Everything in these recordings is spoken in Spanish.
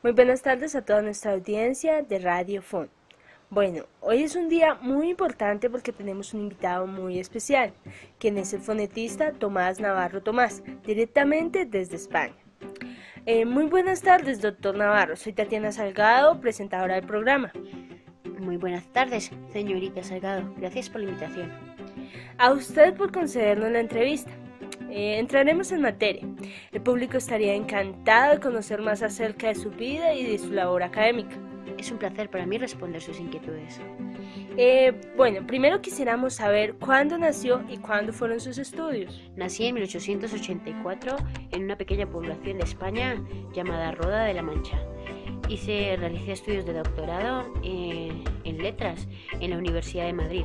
Muy buenas tardes a toda nuestra audiencia de Radio Fon. Bueno, hoy es un día muy importante porque tenemos un invitado muy especial, quien es el fonetista Tomás Navarro Tomás, directamente desde España. Eh, muy buenas tardes, doctor Navarro. Soy Tatiana Salgado, presentadora del programa. Muy buenas tardes, señorita Salgado. Gracias por la invitación. A usted por concedernos la entrevista. Eh, entraremos en materia. El público estaría encantado de conocer más acerca de su vida y de su labor académica. Es un placer para mí responder sus inquietudes. Eh, bueno, primero quisiéramos saber cuándo nació y cuándo fueron sus estudios. Nací en 1884 en una pequeña población de España llamada Roda de la Mancha. Hice, realicé estudios de doctorado en, en letras en la Universidad de Madrid.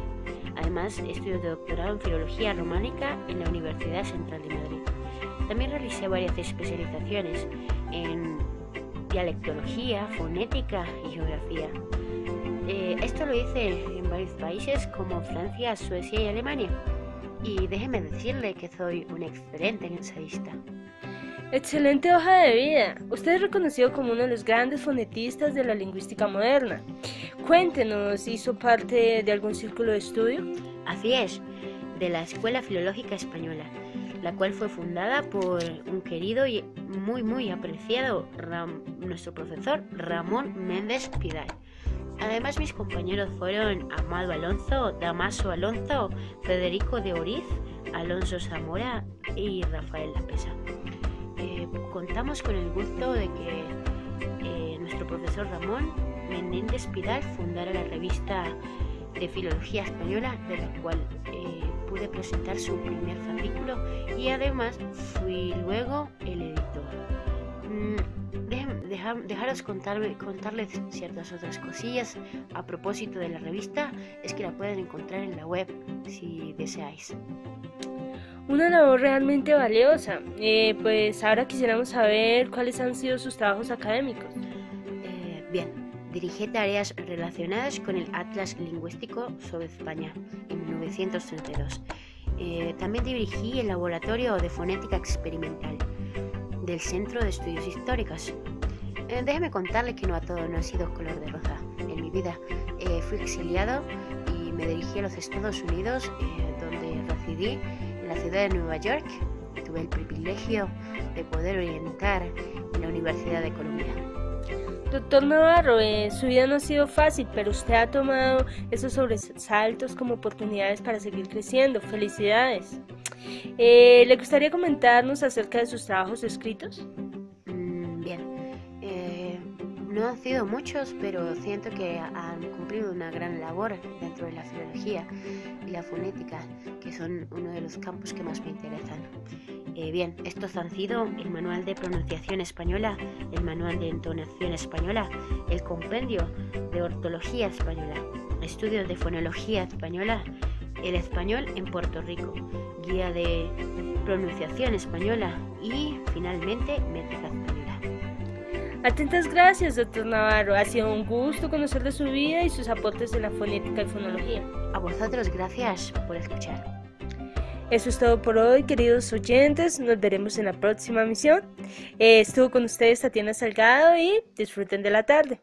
Además, estudios de doctorado en Filología Románica en la Universidad Central de Madrid. También realicé varias especializaciones en dialectología, fonética y geografía. Eh, esto lo hice en varios países como Francia, Suecia y Alemania. Y déjeme decirle que soy un excelente ensayista. Excelente hoja de vida. Usted es reconocido como uno de los grandes fonetistas de la lingüística moderna. Cuéntenos, ¿hizo parte de algún círculo de estudio? Así es, de la Escuela Filológica Española, la cual fue fundada por un querido y muy muy apreciado nuestro profesor Ramón Méndez Pidal. Además mis compañeros fueron Amado Alonso, Damaso Alonso, Federico de Oriz, Alonso Zamora y Rafael Lapesa. Contamos con el gusto de que eh, nuestro profesor Ramón Menéndez Pidal fundara la revista de Filología Española, de la cual eh, pude presentar su primer fascículo y además fui luego el editor. Mm, dejaros contarles ciertas otras cosillas a propósito de la revista, es que la pueden encontrar en la web si deseáis. Una labor realmente valiosa. Eh, pues ahora quisiéramos saber cuáles han sido sus trabajos académicos. Eh, bien, Dirigí tareas relacionadas con el Atlas Lingüístico sobre España en 1932. Eh, también dirigí el Laboratorio de Fonética Experimental del Centro de Estudios Históricos. Eh, déjeme contarle que no a todo no ha sido color de rosa. En mi vida eh, fui exiliado y me dirigí a los Estados Unidos, donde residí en la ciudad de Nueva York. Tuve el privilegio de poder orientar en la Universidad de Columbia. Doctor Navarro, eh, su vida no ha sido fácil, pero usted ha tomado esos sobresaltos como oportunidades para seguir creciendo. Felicidades. Eh, ¿Le gustaría comentarnos acerca de sus trabajos escritos? No han sido muchos, pero siento que han cumplido una gran labor dentro de la filología y la fonética, que son uno de los campos que más me interesan. Eh, bien, estos han sido el Manual de Pronunciación Española, el Manual de Entonación Española, el Compendio de Ortología Española, Estudios de Fonología Española, el Español en Puerto Rico, Guía de Pronunciación Española y, finalmente, Métrica Española. Atentas gracias, doctor Navarro. Ha sido un gusto conocer de su vida y sus aportes en la fonética y fonología. A vosotros, gracias por escuchar. Eso es todo por hoy, queridos oyentes. Nos veremos en la próxima misión. Eh, estuvo con ustedes Tatiana Salgado y disfruten de la tarde.